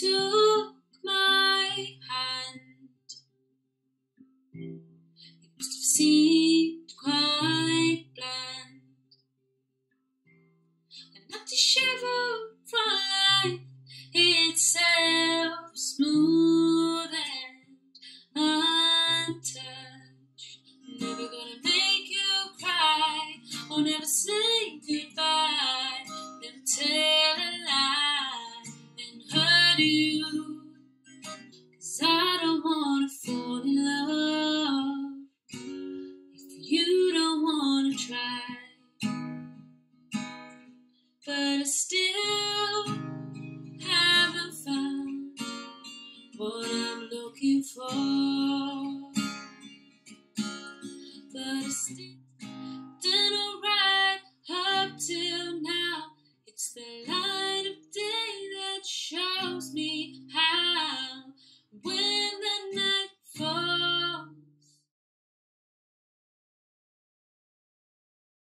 took my hand. It must have seemed quite bland. An empty shiver from life itself, smooth and untouched. Never gonna make you cry, or never Cause I don't wanna fall in love if you don't wanna try. But I still haven't found what I'm looking for. But I still